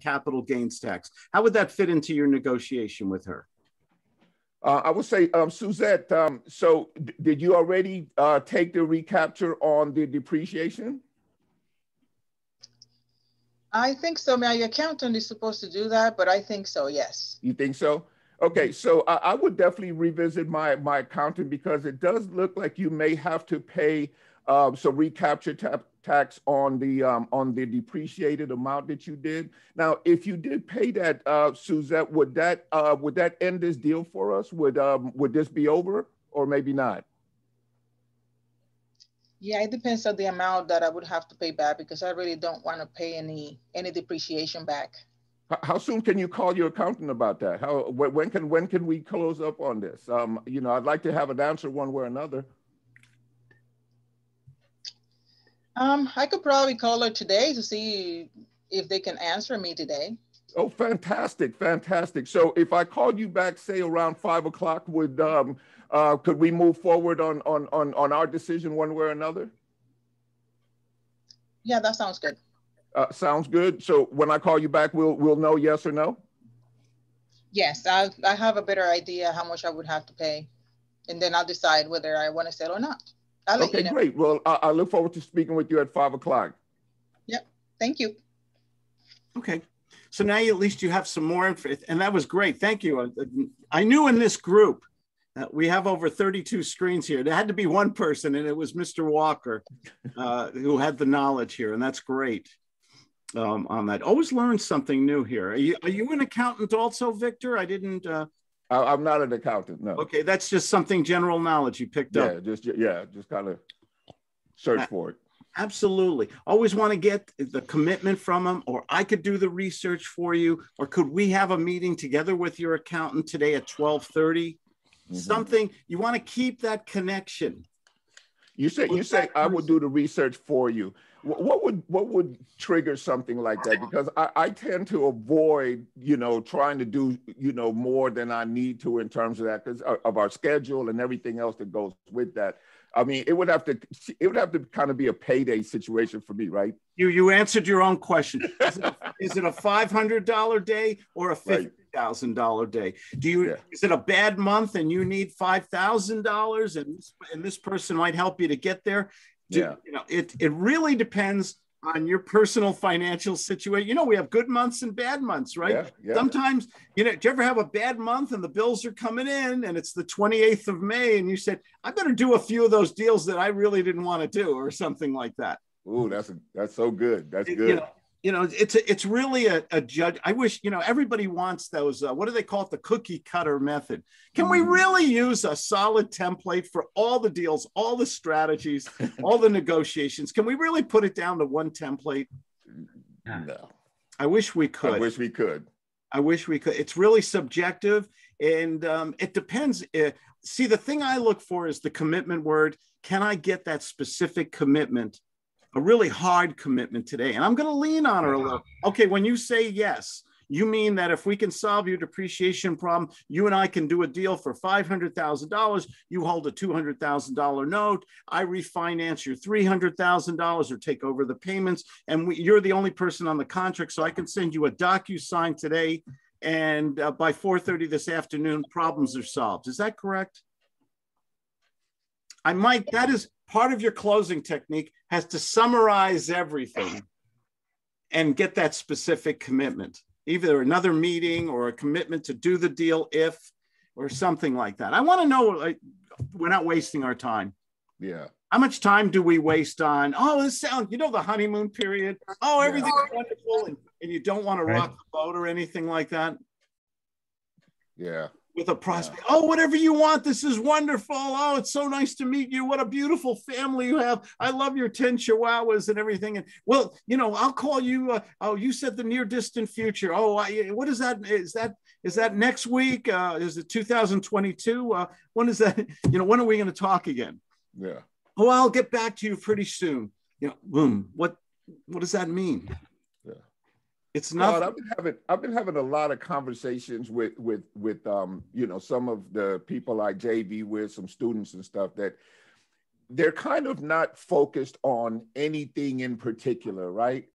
capital gains tax. How would that fit into your negotiation with her? Uh, I would say, um, Suzette, um, so did you already uh, take the recapture on the depreciation? I think so. My accountant is supposed to do that, but I think so, yes. You think so? Okay, so I, I would definitely revisit my, my accountant because it does look like you may have to pay uh, some recapture tap, tax on the um, on the depreciated amount that you did. Now, if you did pay that, uh, Suzette, would that uh, would that end this deal for us? Would um, would this be over, or maybe not? Yeah, it depends on the amount that I would have to pay back because I really don't want to pay any any depreciation back. How soon can you call your accountant about that? How when can when can we close up on this? Um, you know, I'd like to have an answer one way or another. Um, I could probably call her today to see if they can answer me today. Oh, fantastic, fantastic. So if I called you back, say around five o'clock, would um, uh, could we move forward on, on on on our decision one way or another? Yeah, that sounds good. Uh, sounds good. So when I call you back, we'll we'll know yes or no. Yes, I I have a better idea how much I would have to pay, and then I'll decide whether I want to sell or not. I'll okay, you know. great. Well, I, I look forward to speaking with you at five o'clock. Yep. Thank you. Okay. So now you, at least you have some more info, and that was great. Thank you. I knew in this group uh, we have over 32 screens here. There had to be one person, and it was Mr. Walker uh, who had the knowledge here, and that's great um, on that. Always learn something new here. Are you, are you an accountant also, Victor? I didn't. Uh, I, am not an accountant. No. Okay, that's just something general knowledge you picked yeah, up. Just yeah, just kind of search for it. Absolutely. Always want to get the commitment from them, or I could do the research for you, or could we have a meeting together with your accountant today at 1230? Mm-hmm. Something you want to keep that connection. You say you say I would do the research for you. What would what would trigger something like that? Because I, I, tend to avoid you know trying to do you know more than i need to in terms of that because uh, of our schedule and everything else that goes with that. I mean it would have to it would have to kind of be a payday situation for me right? You you answered your own question. Is it a, is it a $500 day or a $50 thousand dollar day. Do you yeah. is it a bad month and you need five thousand dollars and and this person might help you to get there? yeah. you know, it it really depends on your personal financial situation. You know, we have good months and bad months, right? Yeah, yeah. Sometimes, you know, do you ever have a bad month and the bills are coming in and it's the 28th of May and you said, I better do a few of those deals that I really didn't want to do or something like that. Ooh, that's a, that's so good. That's good. You know, you know it's a, it's really a, a, judge i wish you know everybody wants those uh, what do they call it? The cookie cutter method. Can we mm-hmm. really use a solid template for all the deals all the strategies all the negotiations? Can we really put it down to one template? No. I wish we could. i wish we could. I wish we could. It's really subjective and um, it depends uh, see the thing i look for is the commitment word. Can i get that specific commitment a really hard commitment today. And I'm going to lean on her a little. Okay, when you say yes, you mean that if we can solve your depreciation problem, you and I can do a deal for $500,000. You hold a $200,000 note. I refinance your $300,000 or take over the payments. And we, you're the only person on the contract. So I can send you a DocuSign today. And uh, by 4.30 this afternoon, problems are solved. Is that correct? I might, that is, part of your closing technique has to summarize everything and get that specific commitment, either another meeting or a commitment to do the deal if or something like that. I want to know like, we're not wasting our time. Yeah. How much time do we waste on, oh, this sounds, you know, the honeymoon period? Oh, everything's yeah. wonderful. And, and, you don't want to rock the boat or anything like that. Yeah with a prospect. Yeah. Oh, whatever you want. This is wonderful. Oh, it's so nice to meet you. What a beautiful family you have. I love your 10 chihuahuas and everything. And well, you know, I'll call you. Uh, oh, you said the near distant future. Oh, I, what is that? Is that is that next week? Uh, is it 2022? Uh, when is that? You know, when are we going to talk again? Yeah. Oh, I'll get back to you pretty soon. You know, boom. What what does that mean? It's not. I've been having I've been having a lot of conversations with with with um you know some of the people I JV with, some students and stuff that they're kind of not focused on anything in particular, right?